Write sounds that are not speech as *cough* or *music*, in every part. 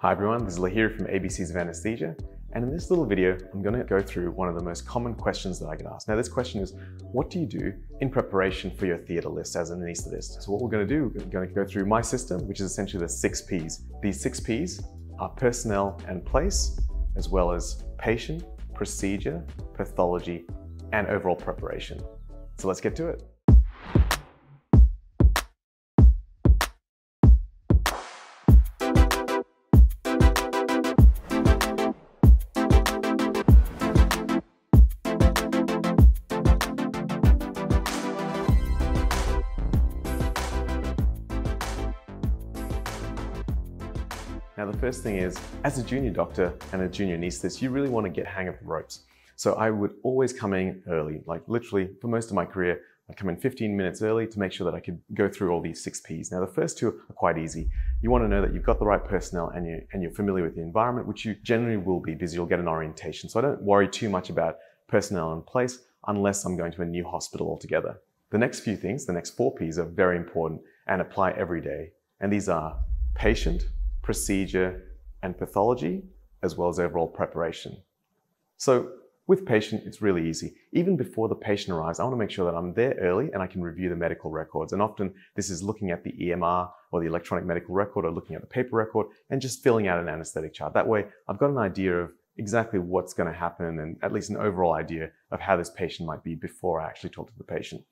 Hi everyone, this is Lahiri from ABCs of Anesthesia. And in this little video, I'm gonna go through one of the most common questions that I get asked. Now this question is, what do you do in preparation for your theater list as an anesthetist? So what we're gonna do, we're gonna go through my system, which is essentially the six Ps. These six Ps are personnel and place, as well as patient, procedure, pathology, and overall preparation. So let's get to it. Now, the first thing is, as a junior doctor and a junior anesthetist, you really want to get hang of the ropes. So I would always come in early, like literally for most of my career, I'd come in 15 minutes early to make sure that I could go through all these six Ps. Now, the first two are quite easy. You want to know that you've got the right personnel and, you, and you're familiar with the environment, which you generally will be because you'll get an orientation. So I don't worry too much about personnel in place unless I'm going to a new hospital altogether. The next few things, the next four Ps are very important and apply every day. And these are patient, procedure, and pathology, as well as overall preparation. So with patient, it's really easy. Even before the patient arrives, I want to make sure that I'm there early and I can review the medical records. And often this is looking at the EMR or the electronic medical record or looking at the paper record and just filling out an anesthetic chart. That way I've got an idea of exactly what's going to happen and at least an overall idea of how this patient might be before I actually talk to the patient.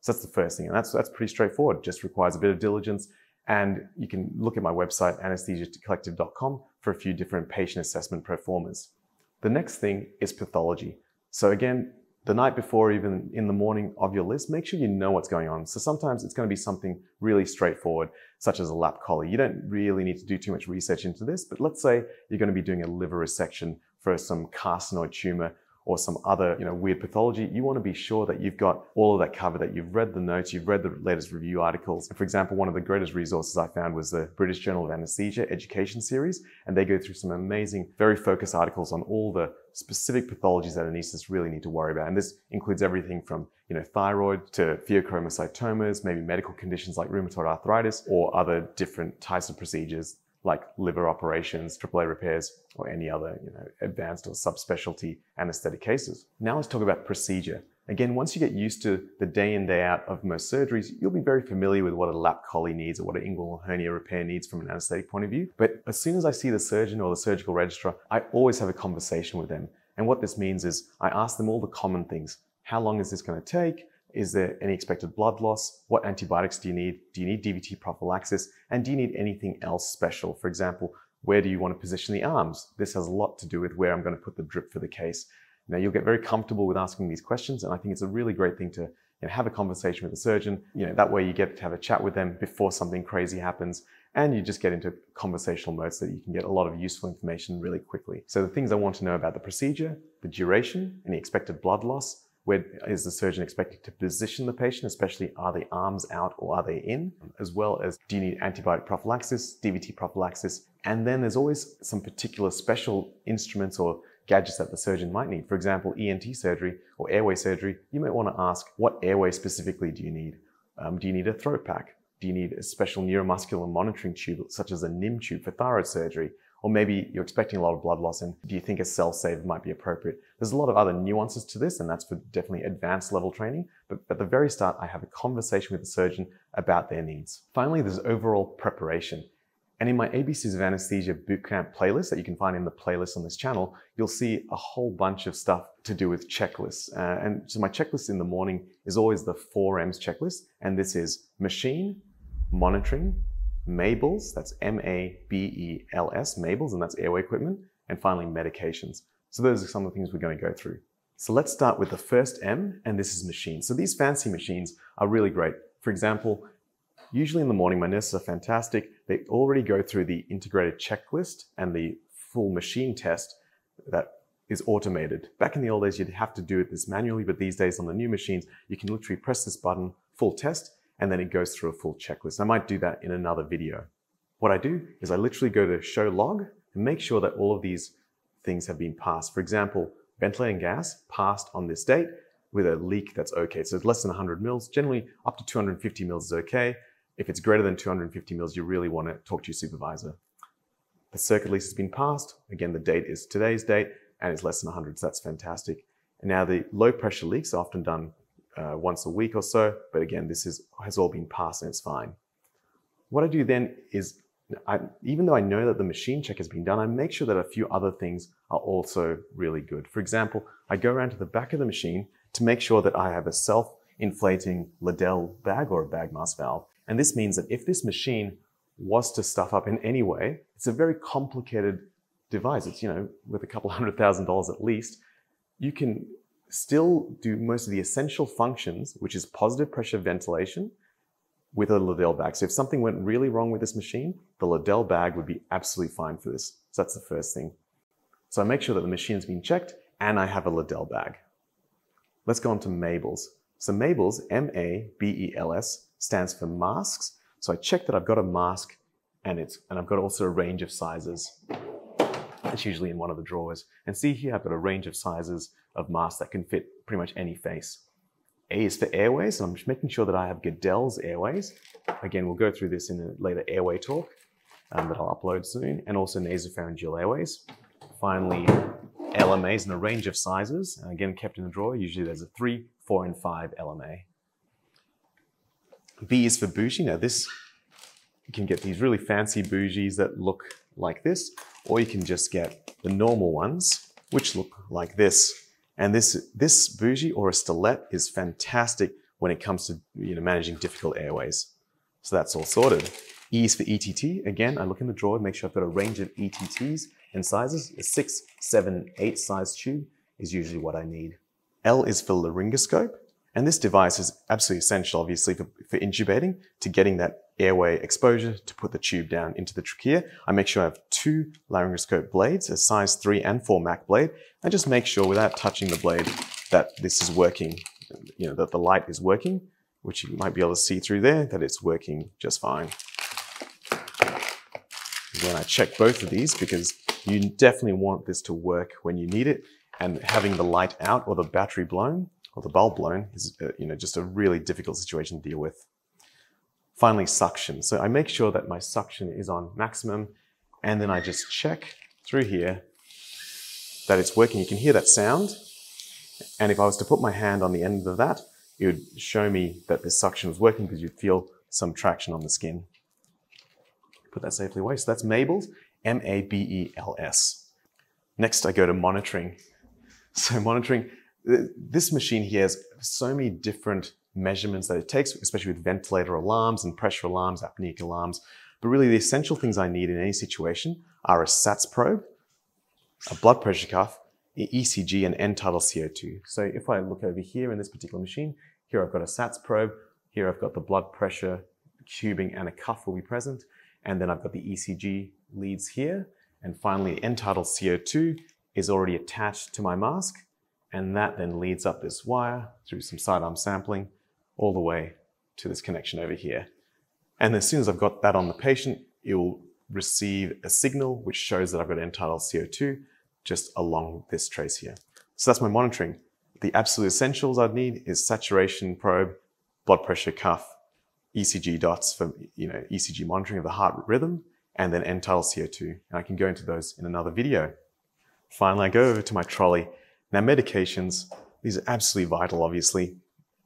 So that's the first thing. And that's, that's pretty straightforward. Just requires a bit of diligence and you can look at my website, anesthesiacollective.com, for a few different patient assessment proformas. The next thing is pathology. So again, the night before, even in the morning of your list, make sure you know what's going on. So sometimes it's going to be something really straightforward, such as a lap chole. You don't really need to do too much research into this, but let's say you're going to be doing a liver resection for some carcinoid tumor or some other you know, weird pathology, you want to be sure that you've got all of that covered, that you've read the notes, you've read the latest review articles. For example, one of the greatest resources I found was the British Journal of Anesthesia Education Series, and they go through some amazing, very focused articles on all the specific pathologies that anesthetists really need to worry about. And this includes everything from you know, thyroid to pheochromocytomas, maybe medical conditions like rheumatoid arthritis, or other different types of procedures like liver operations, AAA repairs, or any other you know, advanced or subspecialty anesthetic cases. Now let's talk about procedure. Again, once you get used to the day in, day out of most surgeries, you'll be very familiar with what a lap chole needs or what an inguinal hernia repair needs from an anesthetic point of view. But as soon as I see the surgeon or the surgical registrar, I always have a conversation with them. And what this means is I ask them all the common things. How long is this going to take? Is there any expected blood loss? What antibiotics do you need? Do you need DVT prophylaxis? And do you need anything else special? For example, where do you want to position the arms? This has a lot to do with where I'm going to put the drip for the case. Now you'll get very comfortable with asking these questions, and I think it's a really great thing to you know, have a conversation with the surgeon. You know, that way you get to have a chat with them before something crazy happens, and you just get into conversational mode so that you can get a lot of useful information really quickly. So the things I want to know about the procedure, the duration, any expected blood loss, where is the surgeon expected to position the patient, especially are the arms out or are they in, as well as do you need antibiotic prophylaxis, DVT prophylaxis, and then there's always some particular special instruments or gadgets that the surgeon might need. For example, ENT surgery or airway surgery, you might want to ask, what airway specifically do you need? Um, do you need a throat pack? Do you need a special neuromuscular monitoring tube, such as a NIM tube for thyroid surgery? Or maybe you're expecting a lot of blood loss and do you think a cell save might be appropriate? There's a lot of other nuances to this and that's for definitely advanced level training. But at the very start, I have a conversation with the surgeon about their needs. Finally, there's overall preparation. And in my ABCs of Anesthesia Bootcamp playlist that you can find in the playlist on this channel, you'll see a whole bunch of stuff to do with checklists. Uh, and so my checklist in the morning is always the 4Ms checklist. And this is machine, monitoring, Mabels, that's M-A-B-E-L-S, Mabels, and that's airway equipment, and finally medications. So those are some of the things we're going to go through. So let's start with the first M, and this is machines. So these fancy machines are really great. For example, usually in the morning, my nurses are fantastic. They already go through the integrated checklist and the full machine test that is automated. Back in the old days, you'd have to do it this manually, but these days on the new machines, you can literally press this button, full test, and then it goes through a full checklist. I might do that in another video. What I do is I literally go to show log and make sure that all of these things have been passed. For example, ventilating gas passed on this date with a leak that's okay. So it's less than 100 mils. Generally, up to 250 mils is okay. If it's greater than 250 mils, you really want to talk to your supervisor. the circuit lease has been passed. Again, the date is today's date and it's less than 100, so that's fantastic. And now the low pressure leaks are often done uh, once a week or so, but again, this is, has all been passed and it's fine. What I do then is, I, even though I know that the machine check has been done, I make sure that a few other things are also really good. For example, I go around to the back of the machine to make sure that I have a self-inflating Laerdal bag or a bag mask valve. And this means that if this machine was to stuff up in any way, it's a very complicated device. It's, you know, with a couple hundred thousand dollars at least, you can still do most of the essential functions, which is positive pressure ventilation with a Laerdal bag. So if something went really wrong with this machine, the Laerdal bag would be absolutely fine for this. So that's the first thing. So I make sure that the machine's been checked and I have a Laerdal bag. Let's go on to Mabels. So Mabels, M-A-B-E-L-S, stands for masks. So I check that I've got a mask and it's and I've got also a range of sizes. It's usually in one of the drawers. And see here, I've got a range of sizes of masks that can fit pretty much any face. A is for airways, so I'm just making sure that I have Guedel's airways. Again, we'll go through this in a later airway talk um, that I'll upload soon, and also nasopharyngeal airways. Finally, LMAs in a range of sizes, and again, kept in the drawer. Usually there's a three, four, and five LMA. B is for bougie. Now this, you can get these really fancy bougies that look like this, or you can just get the normal ones, which look like this. And this, this bougie or a stylet is fantastic when it comes to you know, managing difficult airways. So that's all sorted. E is for ETT. Again, I look in the drawer, make sure I've got a range of ETTs and sizes. A six, seven, eight size tube is usually what I need. L is for laryngoscope. And this device is absolutely essential, obviously, for, for intubating, to getting that airway exposure to put the tube down into the trachea. I make sure I have two laryngoscope blades, a size 3 and 4 Mac blade. I just make sure without touching the blade that this is working, you know, that the light is working, which you might be able to see through there, that it's working just fine. Again, I check both of these because you definitely want this to work when you need it and having the light out or the battery blown or the bulb blown is uh, you know, just a really difficult situation to deal with. Finally, suction. So I make sure that my suction is on maximum and then I just check through here that it's working. You can hear that sound. And if I was to put my hand on the end of that, it would show me that this suction was working because you'd feel some traction on the skin. Put that safely away. So that's Mabels, M-A-B-E-L-S. Next, I go to monitoring. *laughs* So monitoring, this machine here has so many different measurements that it takes, especially with ventilator alarms and pressure alarms, apneic alarms. But really the essential things I need in any situation are a SATS probe, a blood pressure cuff, an ECG, and end-tidal CO2. So if I look over here in this particular machine, here I've got a SATS probe, here I've got the blood pressure tubing and a cuff will be present, and then I've got the ECG leads here, and finally end-tidal CO2 is already attached to my mask, and that then leads up this wire through some sidearm sampling all the way to this connection over here. And as soon as I've got that on the patient, it will receive a signal which shows that I've got end-tidal CO2 just along this trace here. So that's my monitoring. The absolute essentials I'd need is saturation probe, blood pressure cuff, ECG dots for you know ECG monitoring of the heart rhythm, and then end-tidal CO2. And I can go into those in another video. Finally, I go over to my trolley now, medications, these are absolutely vital, obviously.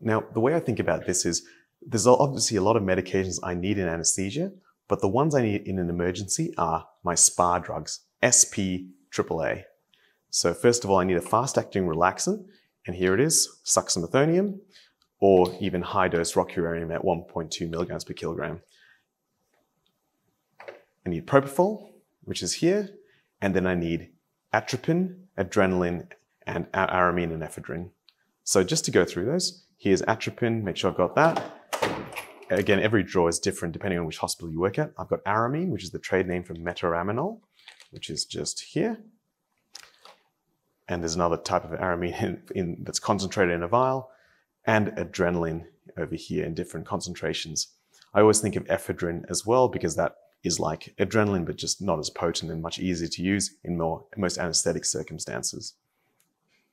Now, the way I think about this is there's obviously a lot of medications I need in anesthesia, but the ones I need in an emergency are my SPA drugs, SP AAA. So first of all, I need a fast-acting relaxant, and here it is, suxamethonium, or even high-dose rocuronium at 1.2 milligrams per kilogram. I need propofol, which is here, and then I need atropine, adrenaline, and aramine and ephedrine. So just to go through those, here's atropine, make sure I've got that. Again, every drawer is different depending on which hospital you work at. I've got aramine, which is the trade name for metaraminol, which is just here. And there's another type of aramine in, in, that's concentrated in a vial, and adrenaline over here in different concentrations. I always think of ephedrine as well because that is like adrenaline, but just not as potent and much easier to use in more, most anesthetic circumstances.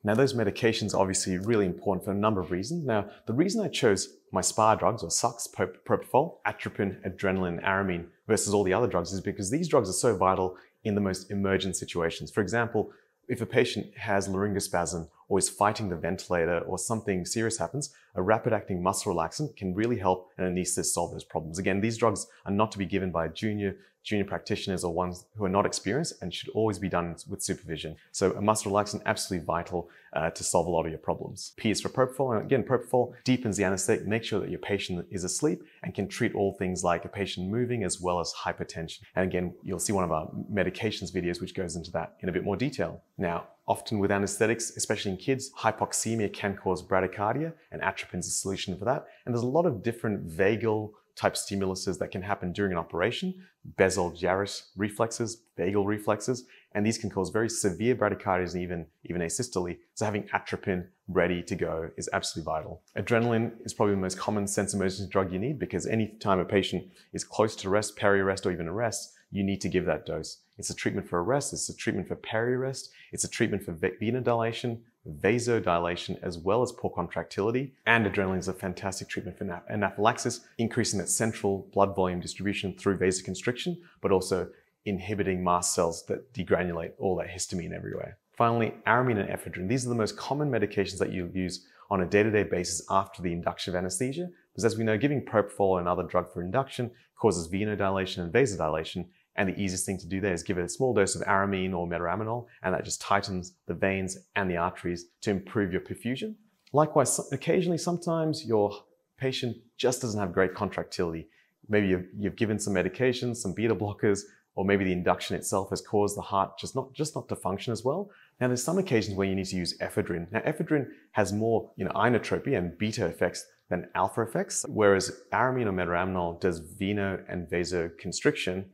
Now, those medications are obviously really important for a number of reasons. Now, the reason I chose my SPA drugs, or SUX, propofol, atropine, adrenaline, aramine, versus all the other drugs is because these drugs are so vital in the most emergent situations. For example, if a patient has laryngospasm or is fighting the ventilator or something serious happens, a rapid acting muscle relaxant can really help an anesthetist solve those problems. Again, these drugs are not to be given by a junior junior practitioners or ones who are not experienced and should always be done with supervision. So a muscle relaxant absolutely vital uh, to solve a lot of your problems. P is for propofol, and again, propofol deepens the anesthetic, make sure that your patient is asleep and can treat all things like a patient moving as well as hypertension. And again, you'll see one of our medications videos which goes into that in a bit more detail. Now, often with anesthetics, especially in kids, hypoxemia can cause bradycardia and atropin's a solution for that. And there's a lot of different vagal type stimuluses that can happen during an operation, basal gyrus reflexes, vagal reflexes, and these can cause very severe bradycardias and even, even asystole. So having atropine ready to go is absolutely vital. Adrenaline is probably the most common sense emergency drug you need because any time a patient is close to arrest, peri-arrest, or even arrest, you need to give that dose. It's a treatment for arrest, it's a treatment for peri-arrest, it's a treatment for venodilation, vasodilation, as well as poor contractility. And adrenaline is a fantastic treatment for anaphylaxis, increasing that central blood volume distribution through vasoconstriction, but also inhibiting mast cells that degranulate all that histamine everywhere. Finally, aramine and ephedrine. These are the most common medications that you use on a day-to-day basis after the induction of anesthesia, because as we know, giving propofol and other drug for induction causes venodilation and vasodilation, and the easiest thing to do there is give it a small dose of aramine or metaraminol, and that just tightens the veins and the arteries to improve your perfusion. Likewise, occasionally, sometimes your patient just doesn't have great contractility. Maybe you've, you've given some medications, some beta blockers, or maybe the induction itself has caused the heart just not, just not to function as well. Now, there's some occasions where you need to use ephedrine. Now, ephedrine has more you know, inotropy and beta effects than alpha effects, whereas aramine or metaraminol does veno and vasoconstriction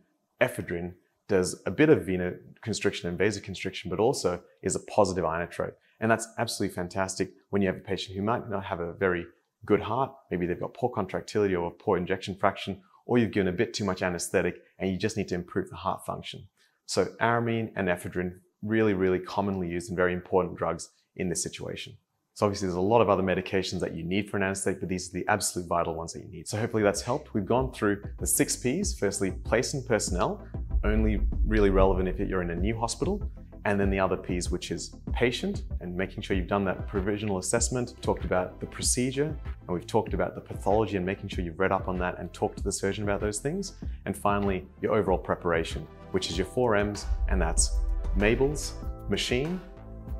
ephedrine does a bit of venoconstriction and vasoconstriction, but also is a positive inotrope. And that's absolutely fantastic when you have a patient who might not have a very good heart. Maybe they've got poor contractility or poor ejection fraction, or you've given a bit too much anesthetic and you just need to improve the heart function. So aramine and ephedrine, really, really commonly used and very important drugs in this situation. So obviously there's a lot of other medications that you need for an anesthetic, but these are the absolute vital ones that you need. So hopefully that's helped. We've gone through the six Ps. Firstly, place and personnel, only really relevant if you're in a new hospital. And then the other Ps, which is patient and making sure you've done that provisional assessment, talked about the procedure, and we've talked about the pathology and making sure you've read up on that and talked to the surgeon about those things. And finally, your overall preparation, which is your four M's, and that's Mabel's, machine,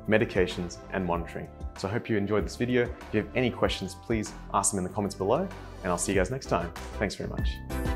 medications, and monitoring. So I hope you enjoyed this video. If you have any questions, please ask them in the comments below, and I'll see you guys next time. Thanks very much.